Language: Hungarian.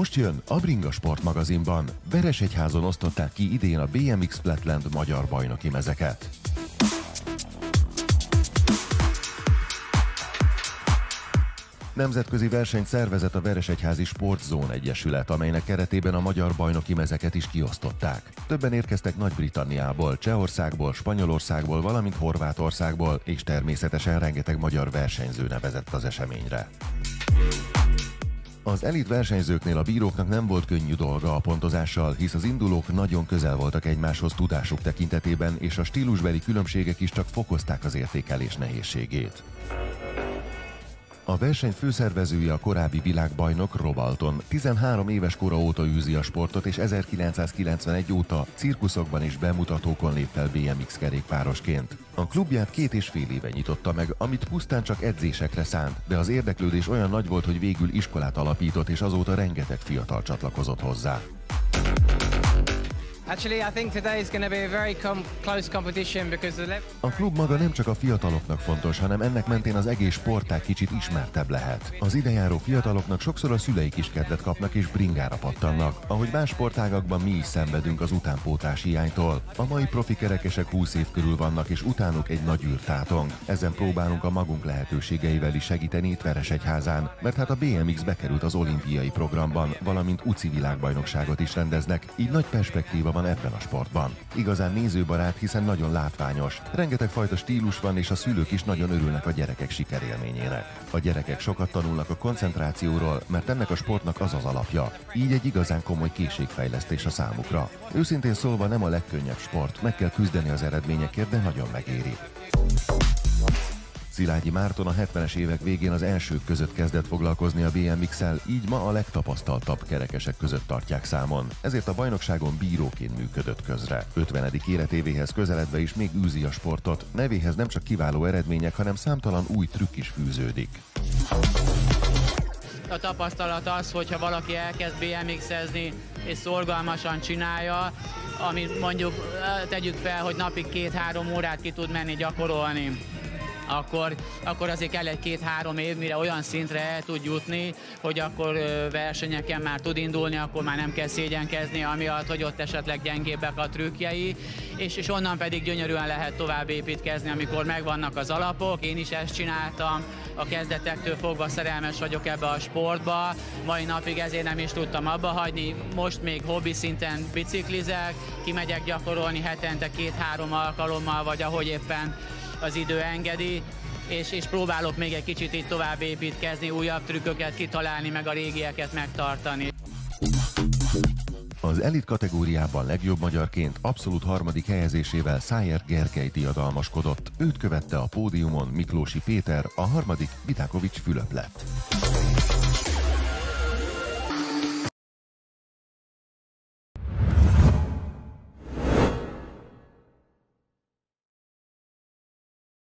Most jön a Bringa Sport magazinban. Veresegyházon osztották ki idén a BMX Flatland magyar bajnoki mezeket. Nemzetközi versenyt szervezett a Veresegyházi Sportzón Egyesület, amelynek keretében a magyar bajnoki mezeket is kiosztották. Többen érkeztek Nagy-Britanniából, Csehországból, Spanyolországból, valamint Horvátországból, és természetesen rengeteg magyar versenyző nevezett az eseményre. Az elit versenyzőknél a bíróknak nem volt könnyű dolga a pontozással, hisz az indulók nagyon közel voltak egymáshoz tudásuk tekintetében, és a stílusbeli különbségek is csak fokozták az értékelés nehézségét. A verseny főszervezője a korábbi világbajnok Robalton. 13 éves kora óta űzi a sportot, és 1991 óta cirkuszokban és bemutatókon lép fel BMX kerékpárosként. A klubját két és fél éve nyitotta meg, amit pusztán csak edzésekre szánt, de az érdeklődés olyan nagy volt, hogy végül iskolát alapított, és azóta rengeteg fiatal csatlakozott hozzá. A klub maga nem csak a fiataloknak fontos, hanem ennek mentén az egész sportág kicsit ismertebb lehet. Az idejáró fiataloknak sokszor a szüleik is kedvet kapnak és bringára pattannak, ahogy más sportágakban mi is szenvedünk az utánpótás hiánytól. A mai profi kerekesek 20 év körül vannak, és utánuk egy nagy űrtátong. Ezen próbálunk a magunk lehetőségeivel is segíteni itt Veresegyházán, mert hát a BMX bekerült az olimpiai programban, valamint UCI világbajnokságot is rendeznek, így nagy perspektíva van van ebben a sportban. Igazán nézőbarát, hiszen nagyon látványos. Rengeteg fajta stílus van, és a szülők is nagyon örülnek a gyerekek sikerélményének. A gyerekek sokat tanulnak a koncentrációról, mert ennek a sportnak az az alapja. Így egy igazán komoly készségfejlesztés a számukra. Őszintén szólva nem a legkönnyebb sport, meg kell küzdeni az eredményekért, de nagyon megéri. Szilágyi Márton a 70-es évek végén az elsők között kezdett foglalkozni a BMX-el, így ma a legtapasztaltabb kerekesek között tartják számon. Ezért a bajnokságon bíróként működött közre. 50. életévéhez közeledve is még űzi a sportot. Nevéhez nem csak kiváló eredmények, hanem számtalan új trükk is fűződik. A tapasztalat az, hogyha valaki elkezd BMX-ezni és szorgalmasan csinálja, ami mondjuk tegyük fel, hogy napi két-három órát ki tud menni gyakorolni akkor, akkor azért kell egy-két-három év, mire olyan szintre el tud jutni, hogy akkor versenyeken már tud indulni, akkor már nem kell szégyenkezni, amiatt, hogy ott esetleg gyengébbek a trükkjei, és, és onnan pedig gyönyörűen lehet tovább építkezni, amikor megvannak az alapok. Én is ezt csináltam, a kezdetektől fogva szerelmes vagyok ebbe a sportba, mai napig ezért nem is tudtam abba hagyni, most még hobbi szinten biciklizek, kimegyek gyakorolni hetente két-három alkalommal, vagy ahogy éppen az idő engedi, és, és próbálok még egy kicsit itt tovább építkezni, újabb trükköket kitalálni, meg a régieket megtartani. Az elit kategóriában legjobb magyarként abszolút harmadik helyezésével Szájer Gergely diadalmaskodott. Őt követte a pódiumon Miklósi Péter, a harmadik Vitákovics Fülöp lett.